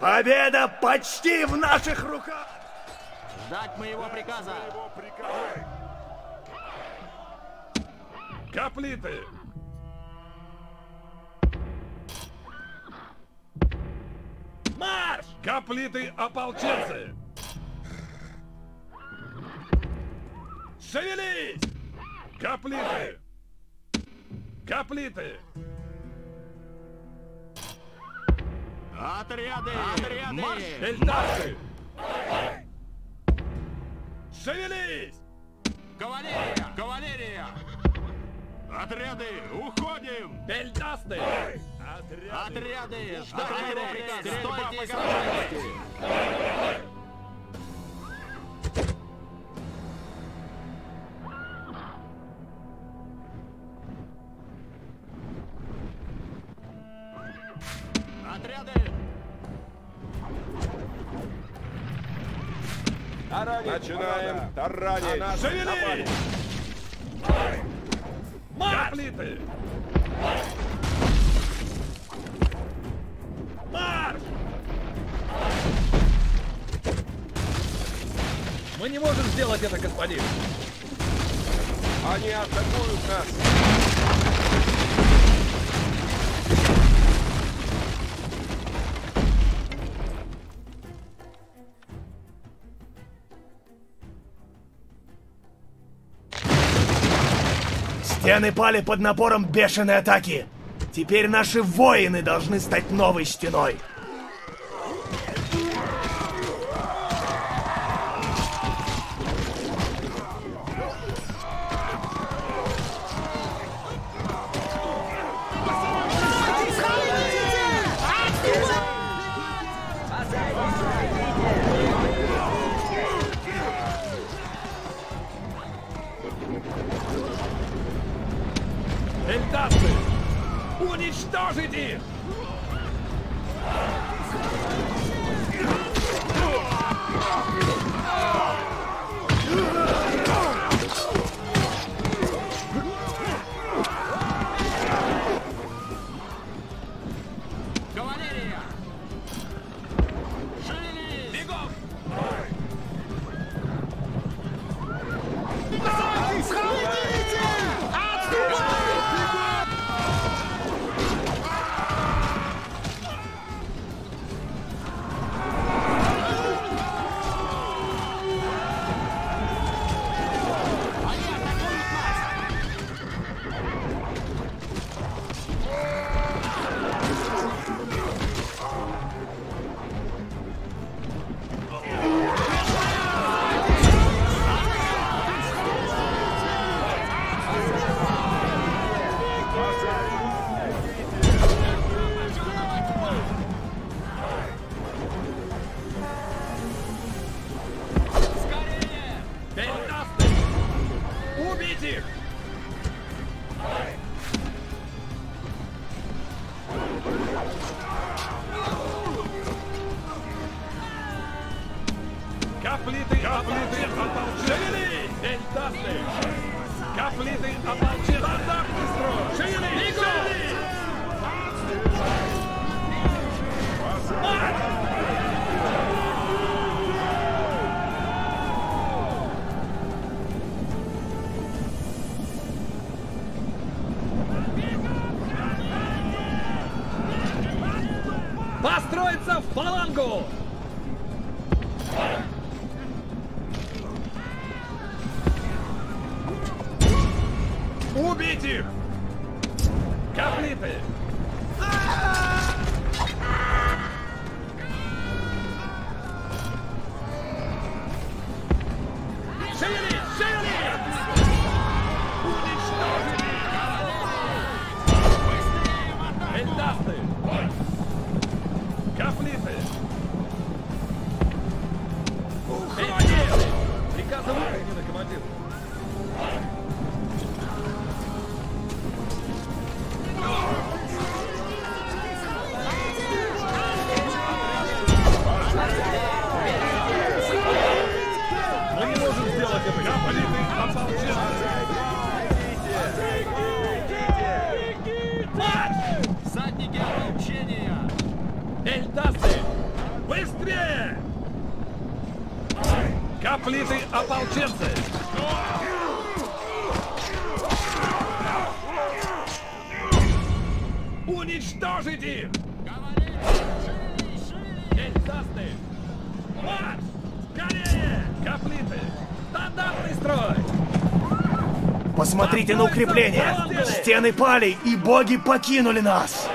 Победа почти в наших руках! Ждать моего приказа! Каплиты! Марш! Каплиты ополченцы! Шевелись! Каплиты! Каплиты! Отряды! Отряды! Марш! Эльтасы! Шевелись! Кавалерия! Кавалерия! Отряды! Уходим! Эльтасты! Отряды! Ждать моего приказа! Стойте и сражайтесь! Отряды! Начинаем таранить. Шевелись! Каплиты! Марш! Мы не можем сделать это, господин. Они атакуют нас. Стены пали под напором бешеной атаки. Теперь наши воины должны стать новой стеной. Кавалерия! Убить их! Каплиты! Стены пали, и боги покинули нас!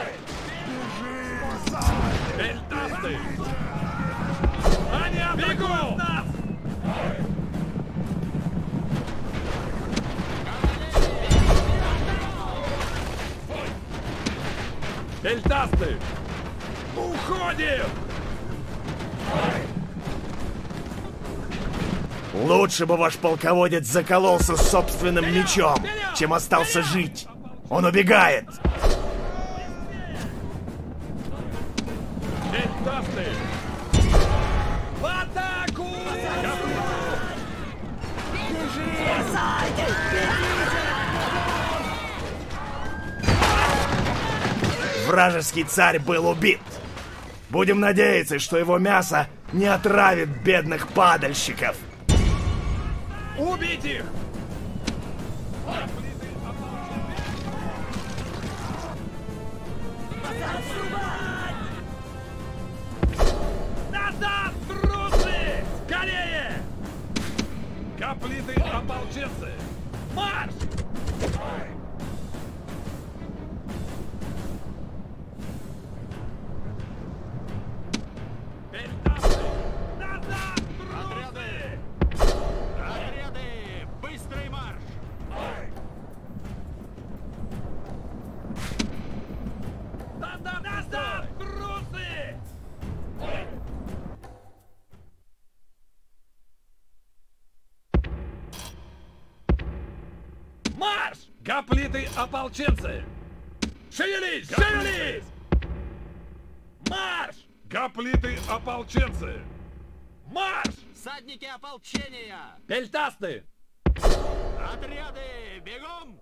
Эльтасты! Уходим! Лучше бы ваш полководец закололся собственным мечом, чем остался жить. Он убегает! В атаку! Вражеский царь был убит. Будем надеяться, что его мясо не отравит бедных падальщиков. Убить их! Марш! Ополченцы! Шевелись! Шевелись! Марш! Гоплиты ополченцы! Марш! Всадники ополчения! Пельтасты! Отряды! Бегом!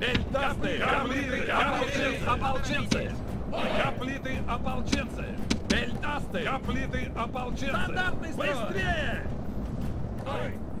Пельтасты! Гоплиты ополченцы! ополченцы! Гоплиты ополченцы! Пельтасты! Гоплиты ополченцы! Стандартный строй! Быстрее! Отряды!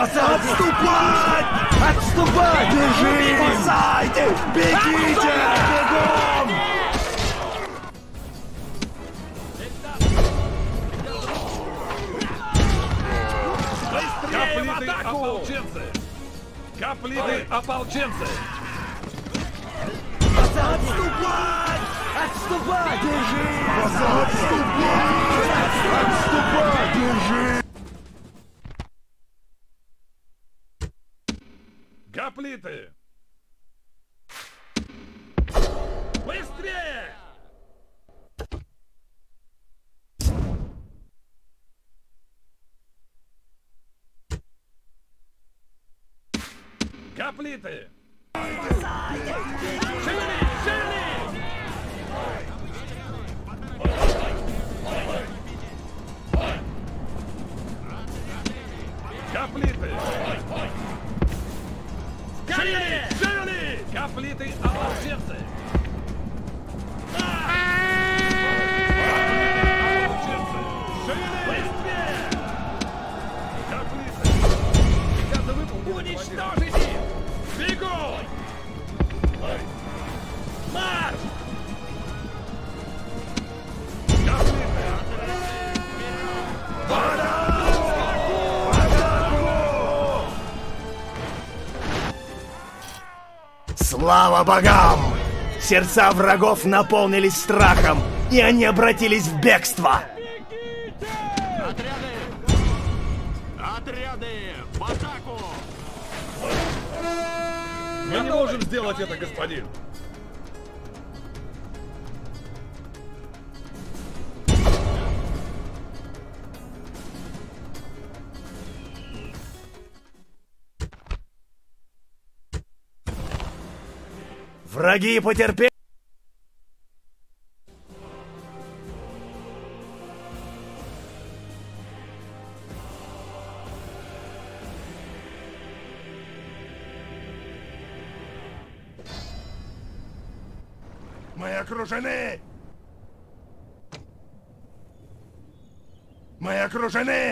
Бежи! Отступать! Отступать! Бежи! Спасайте! Бегите! Бегом! Гоплиты ополченцы! Гоплиты ополченцы! Отступать! Отступать! Бежи! Отступать! Отступать! Бежи! Гоплиты! Быстрее! Гоплиты! Слава богам! Сердца врагов наполнились страхом, и они обратились в бегство. Отряды! Отряды! В атаку! Мы не можем сделать это, господин. Враги потерпели. Мы окружены! Мы окружены!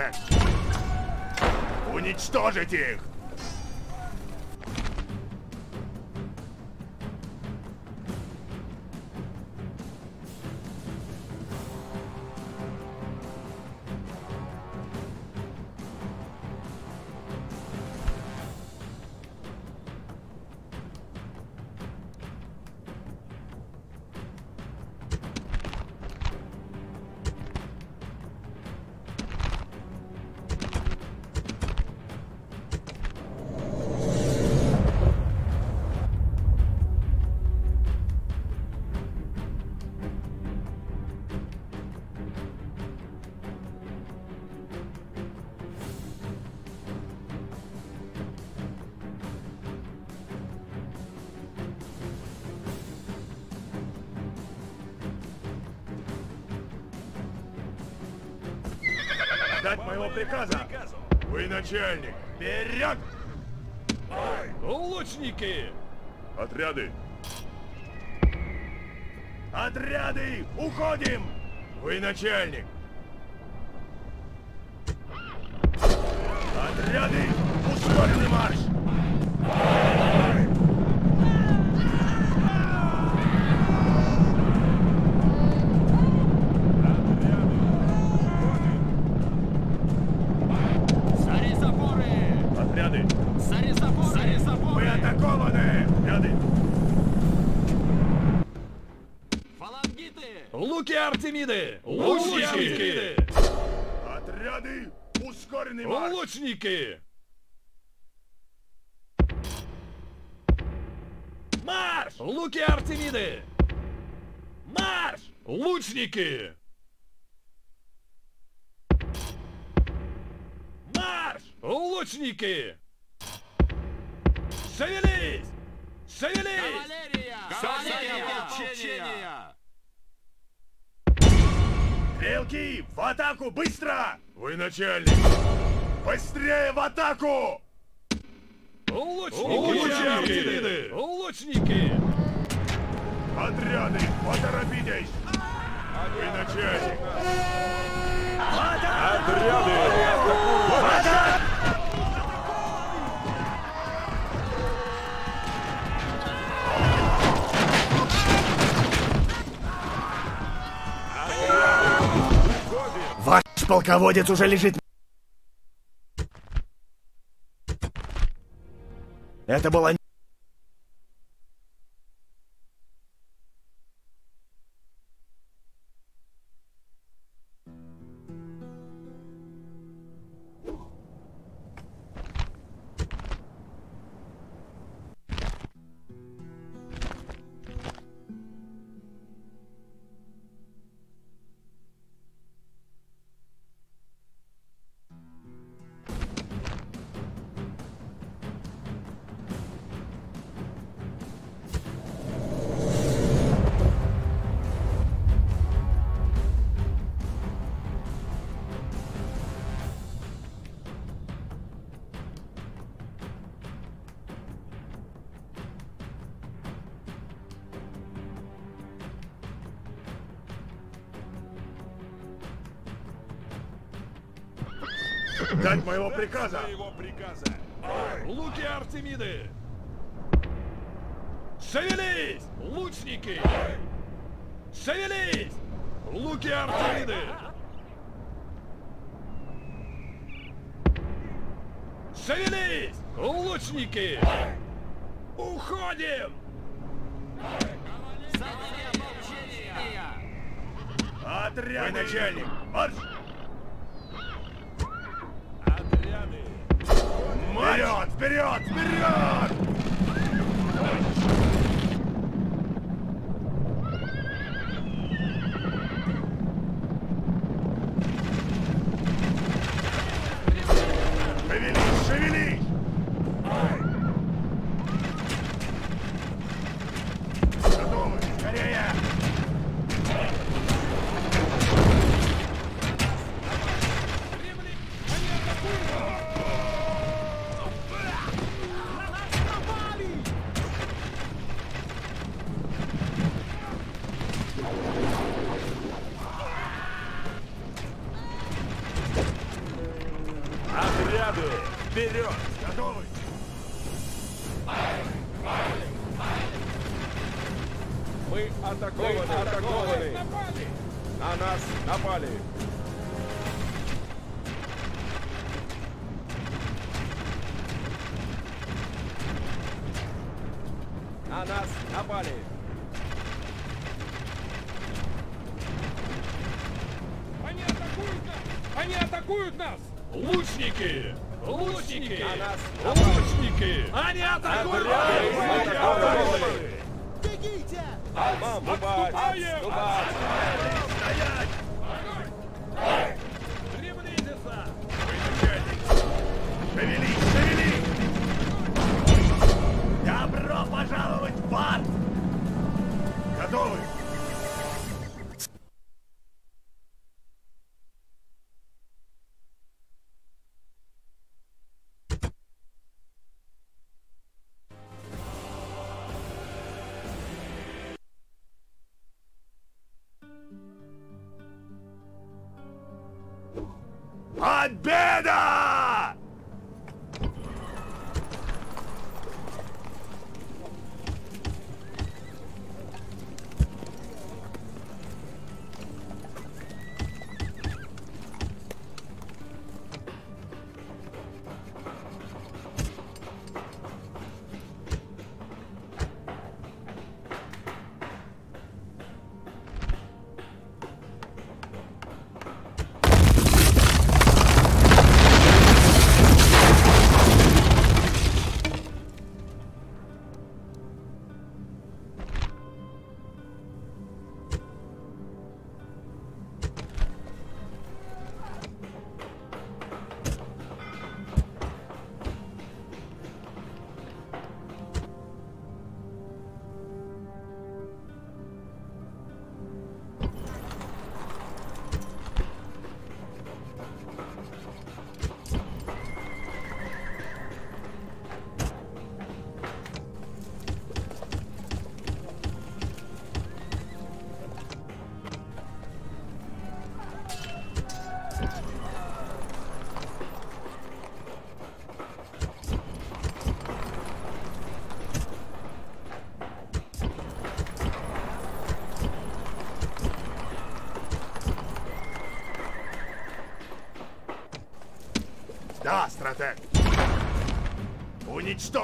Стратег. Уничтожить их! Моего приказа! Вы начальник! Вперед! Лучники! Отряды! Отряды! Уходим! Вы начальник! Луки Артемиды! Лучники! Лучники! Отряды! Ускоренный марш! Лучники! Марш! Луки Артемиды! Марш! Лучники! Марш! Лучники! Шевелись! Шевелись! Кавалерия! Кавалерия! ополчения! Стрелки! В атаку! Быстро! Вы начальник! Быстрее в атаку! Лучники! Лучники! Лучники! Отряды! Поторопитесь! Вы начальник! Ваш полководец уже лежит. Это было Ждать моего приказа! Его приказа. Луки Артемиды! Шевелись! Лучники! Шевелись! Луки Артемиды! Шевелись! Лучники! Уходим! Отряд! начальник! Марш! Вперед! Готовы! Мы атакованы! атакованы! На нас напали!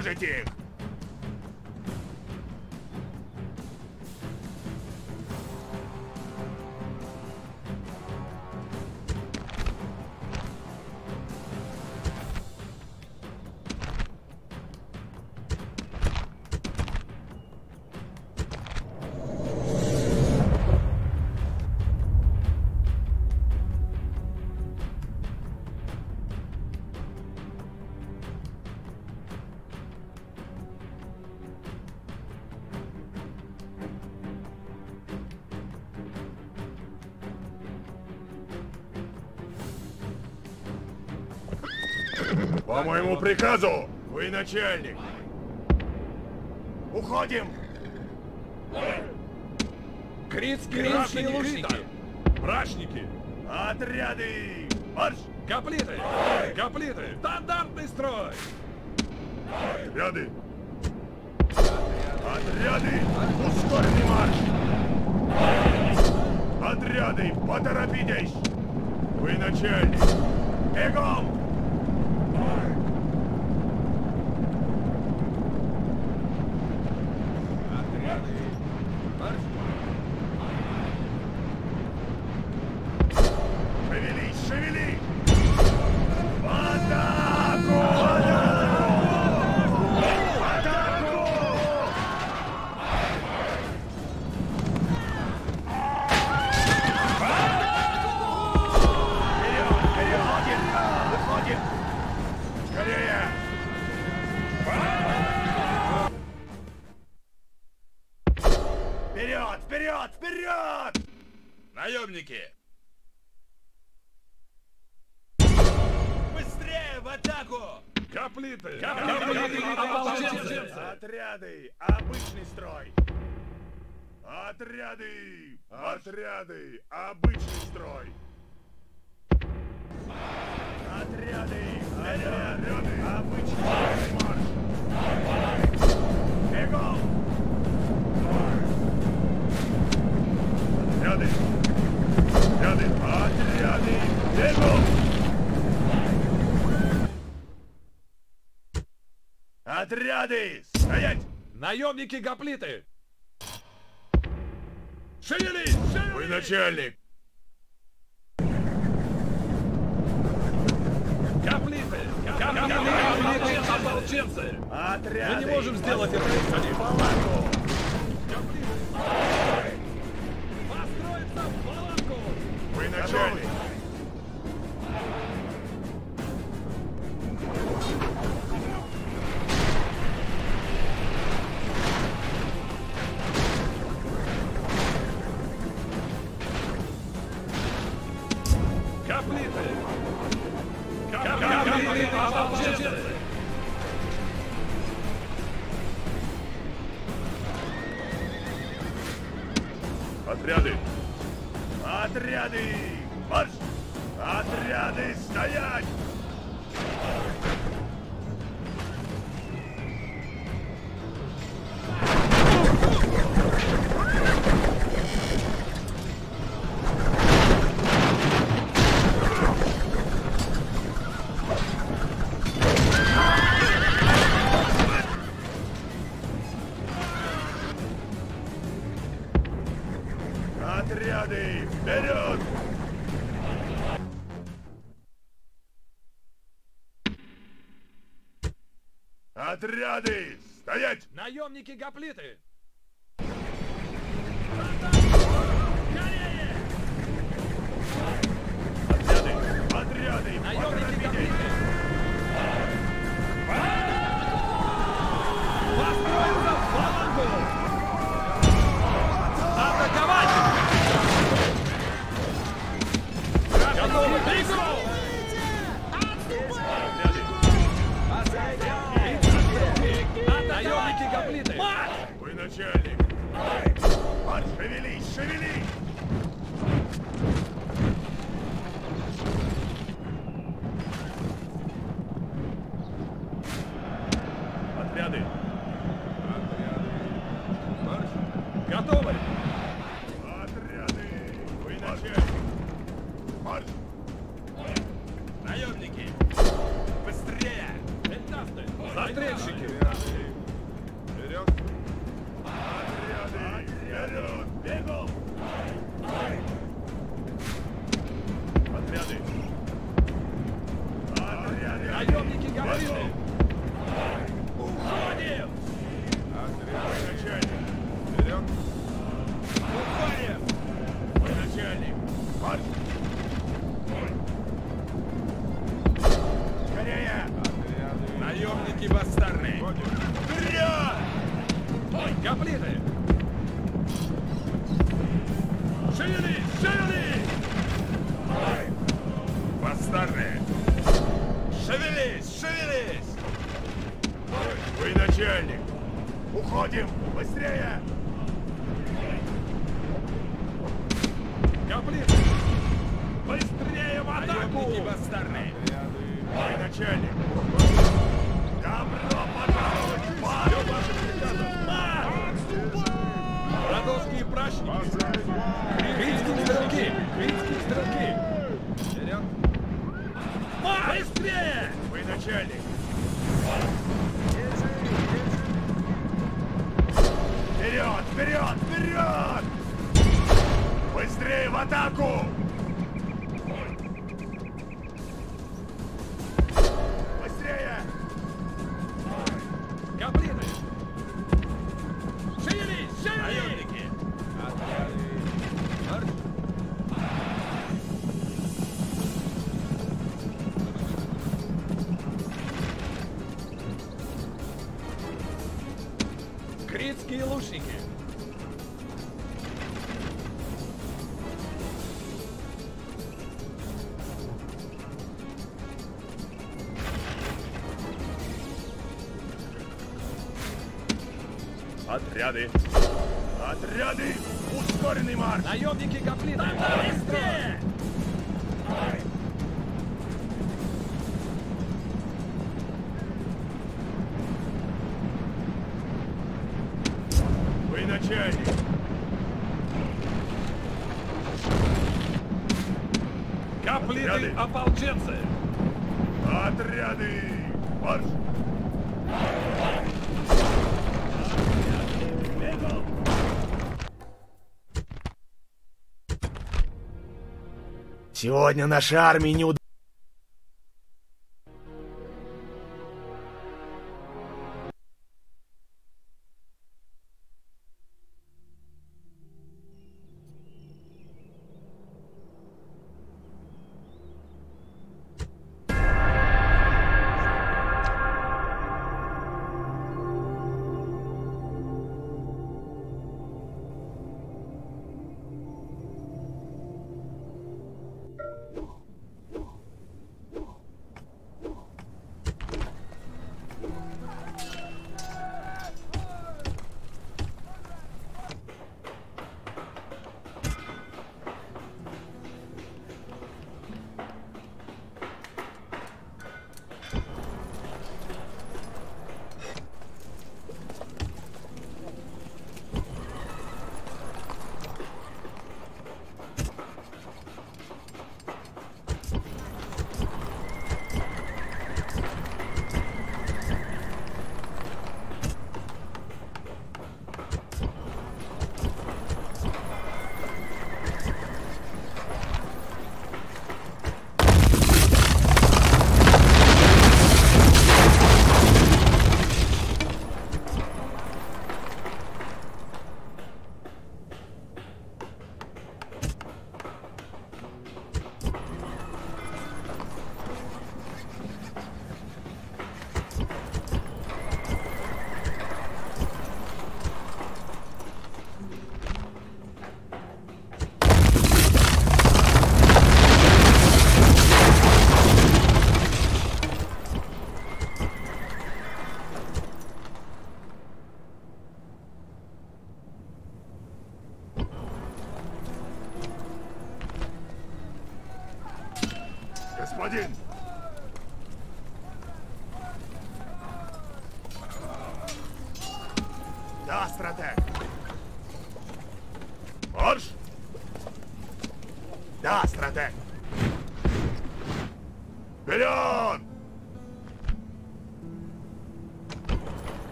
Уничтожить их! По моему приказу, вы начальник. Уходим! Критские лучники! Брачники! Отряды! Марш! Гоплиты! Гоплиты! Стандартный строй! Отряды! Отряды! Ускоренный марш! Отряды, поторопитесь! Вы начальник! Бегом! Ополченцы! Отряды! Обычный строй! Отряды! Отряды! Обычный строй! Отряды! Отряды! Обычный! Марш! Бегом! Отряды! Отряды! Отряды! Бегом! Отряды! Стоять! Наемники гоплиты! Шевелись! Шевелись! Вы начальник! Гоплиты! Гоплиты! Ополченцы! Отряды! Мы не можем сделать это, господин! Палатку! Гоплиты! Построиться в палатку! Вы начальник! Отряды! Стоять! Наемники гоплиты! Отряды! Отряды! Наемники Отряды! Отряды! Ускоренный марш! Наемники Гоплина! Быстрее! Сегодня наша армия не удалось.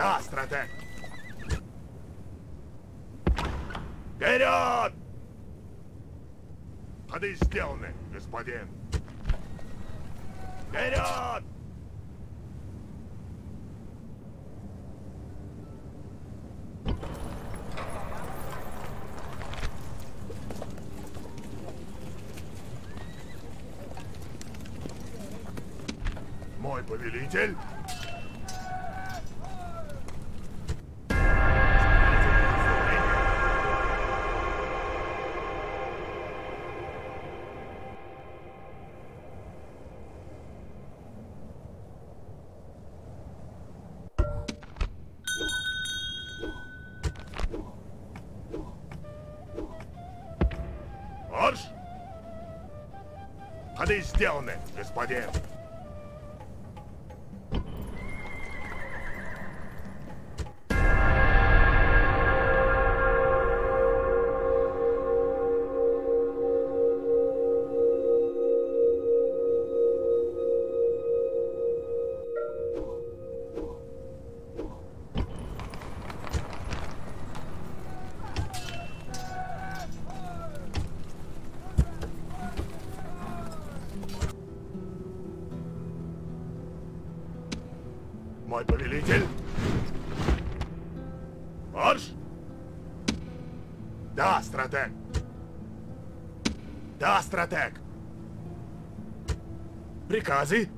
Да, стратег. Вперед! Ходы сделаны, господин. Вперед! Мой повелитель. Сделаны, Приказы?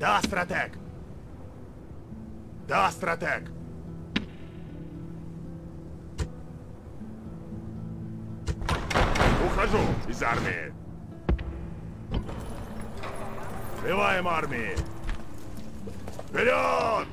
Да, стратег. Да, стратег. Ухожу из армии. Сбиваем армии. Вперед!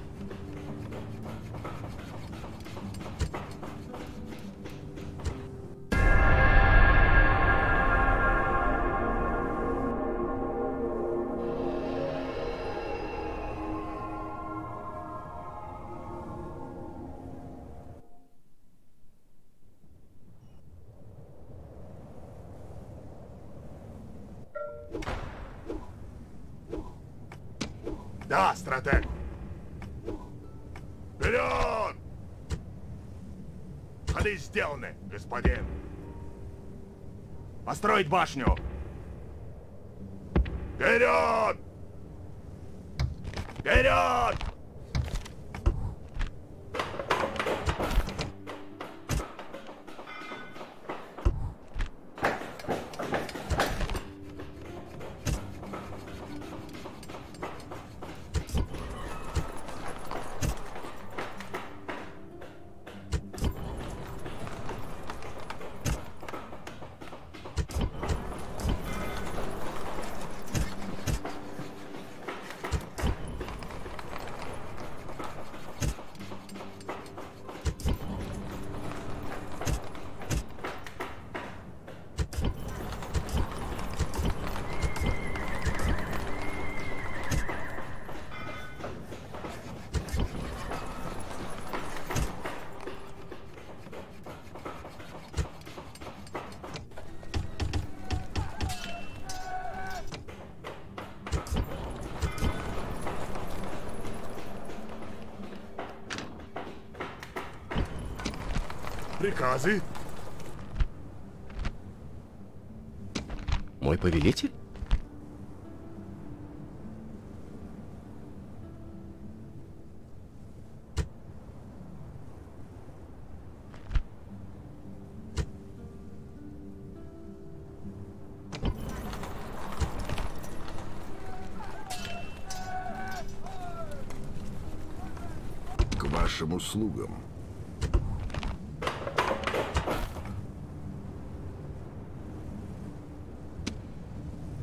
Господин. Построить башню. Вперед! Вперед! Приказы? Мой повелитель? К вашим услугам.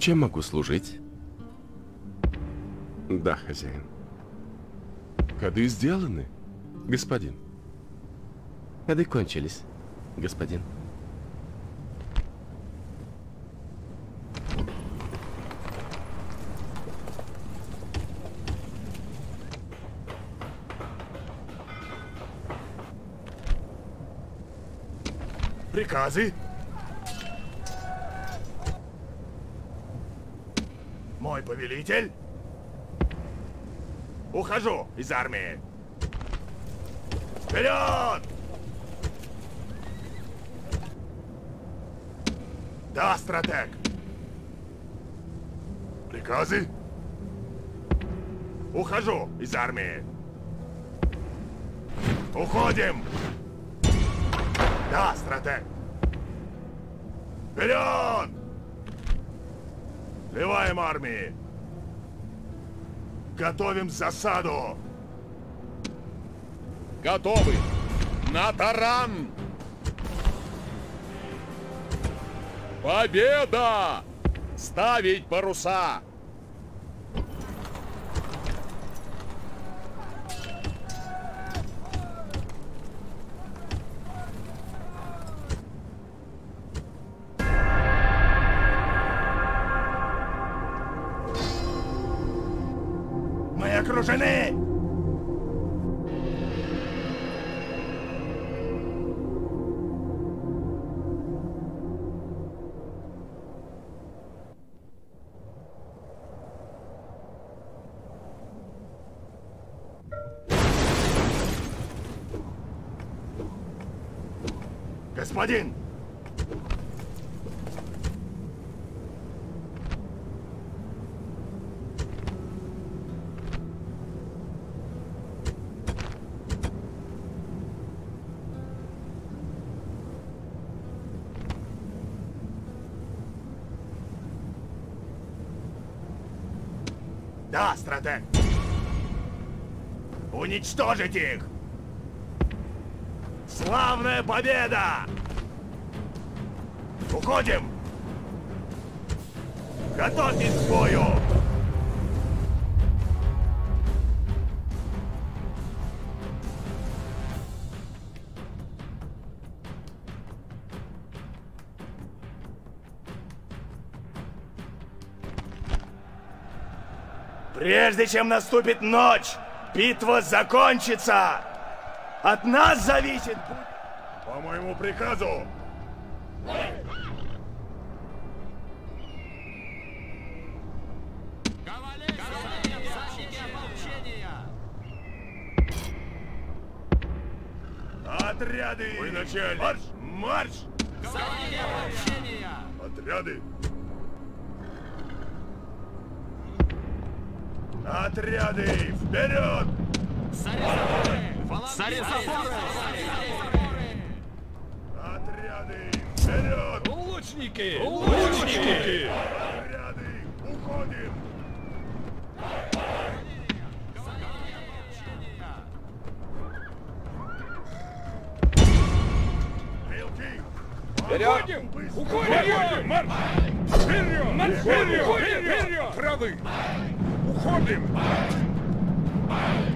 Чем могу служить? Да, хозяин. Ходы сделаны, господин. Ходы кончились, господин. Приказы? Мой повелитель? Ухожу из армии. Вперед! Да, стратег. Приказы? Ухожу из армии. Уходим! Да, стратег. Вперед! Сливаем армии. Готовим засаду. Готовы! На таран! Победа! Ставить паруса! Да, стратег. Уничтожить их! Славная победа! Уходим! Готовьтесь к бою! Прежде чем наступит ночь, битва закончится! От нас зависит... По моему приказу! Отряды! Вы начальник! Марш! Марш! Отряды! Отряды! Вперед! Отряды! Вперед! Лучники! Лучники! Отряды! Уходим! Стрелки! Уходим! Уходим! Марш! Вперед! Марш! Вперед! Вперед! Правый! Уходим! Вперед!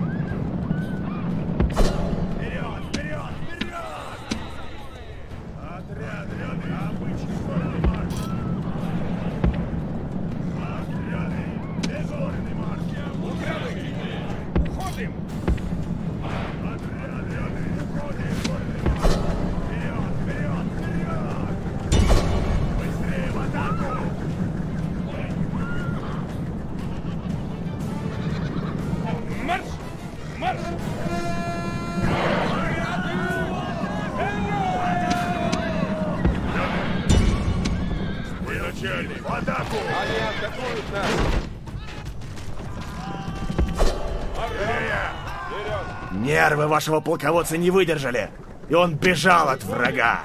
Вашего полководца не выдержали, и он бежал от врага.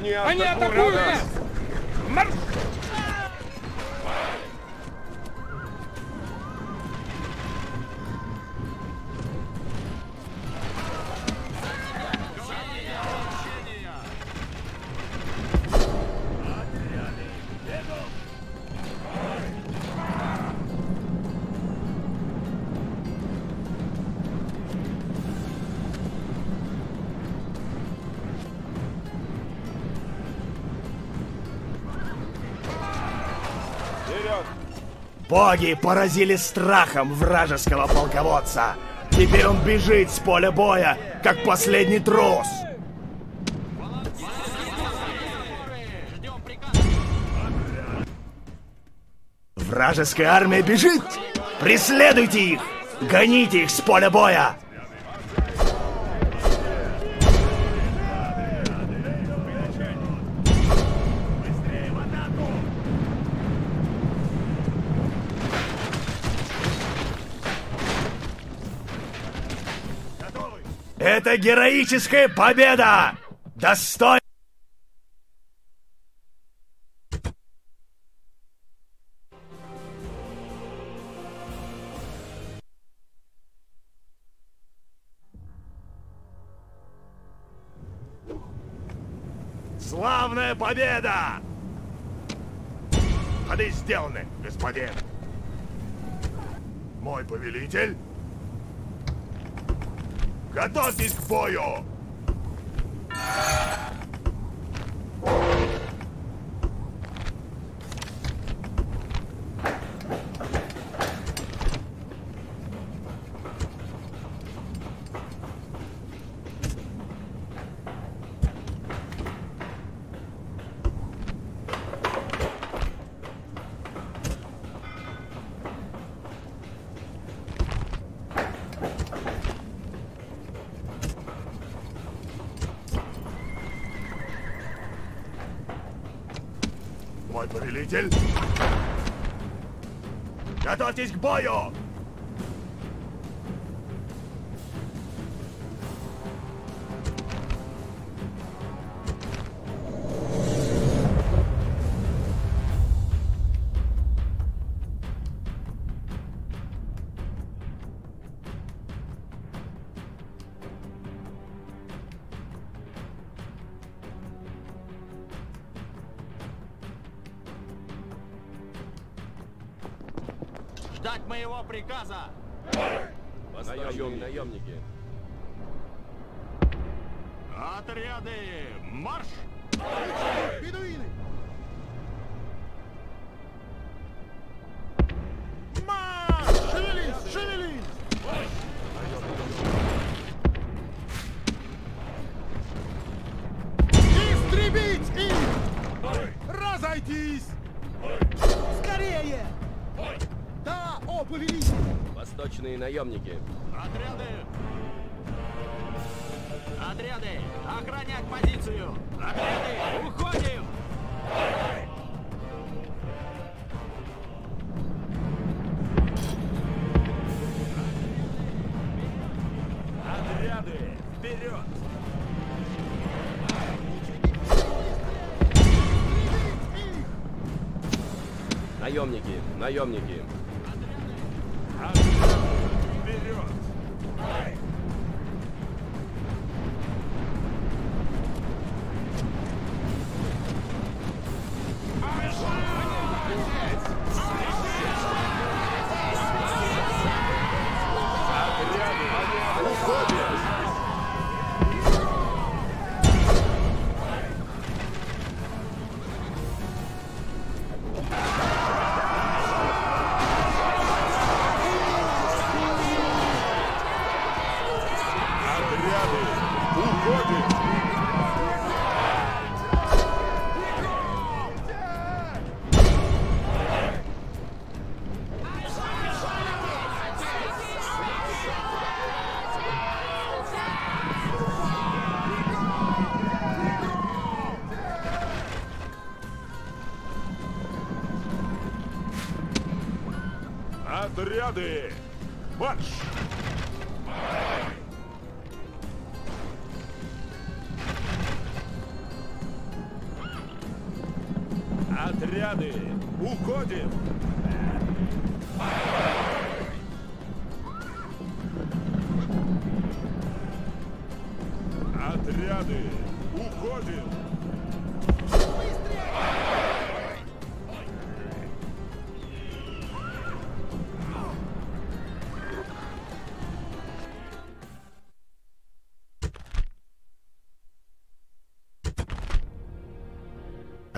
Они Они атакуют атакуют нас! Боги поразили страхом вражеского полководца. Теперь он бежит с поля боя, как последний трус. Вражеская армия бежит! Преследуйте их! Гоните их с поля боя! Это героическая победа! Достойно! Славная победа! Ходы сделаны, господин. Мой повелитель. Готовьтесь к бою! Мой повелитель. Готовьтесь к бою! Ждать моего приказа. Наемники. наемники. Отряды, марш! Истребить Восточные наемники. Отряды! Отряды! Охранять позицию! Отряды!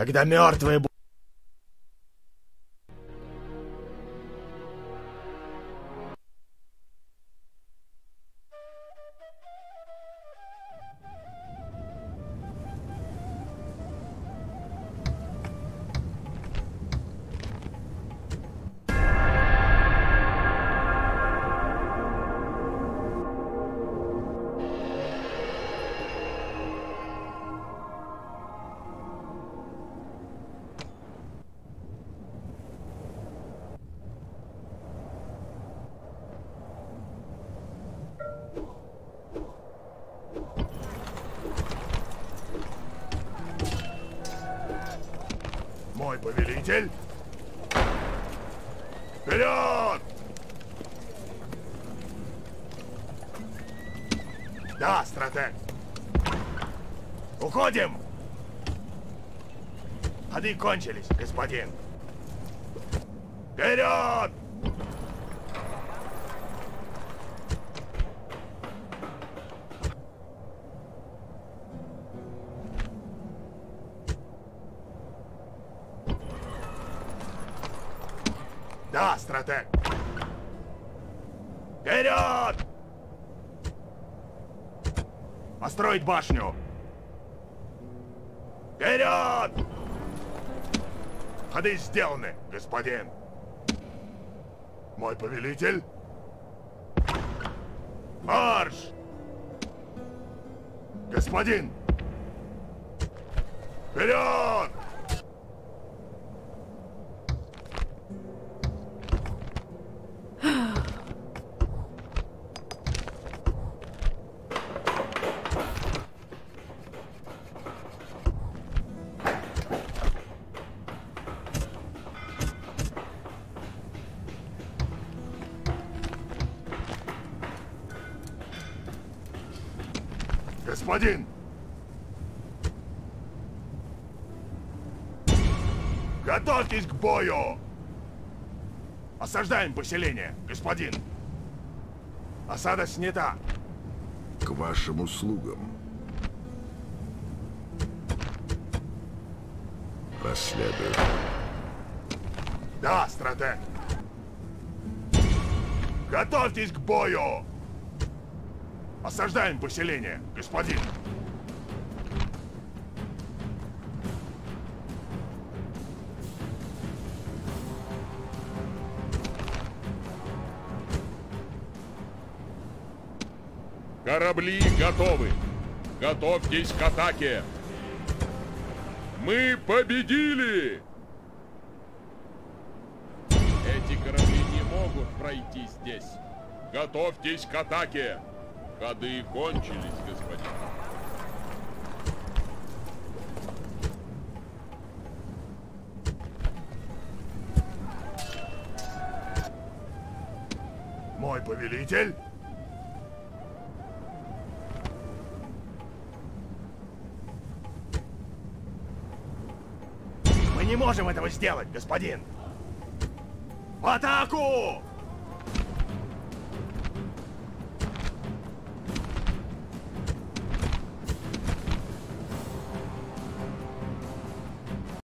Когда мертвые повелитель! Вперед! Да, стратег! Уходим! Ходы кончились, господин. Вперед! Построить башню! Вперед! Ходы сделаны, господин! Мой повелитель? Марш! Господин! Вперед! Господин! Готовьтесь к бою! Осаждаем поселение, господин! Осада снята! К вашим услугам. Расследую. Да, стратег! Готовьтесь к бою! Осаждаем поселение, господин! Корабли готовы. Готовьтесь к атаке. Мы победили! Эти корабли не могут пройти здесь. Готовьтесь к атаке. Ходы кончились, господин. Мой повелитель? Мы не можем этого сделать, господин! В атаку!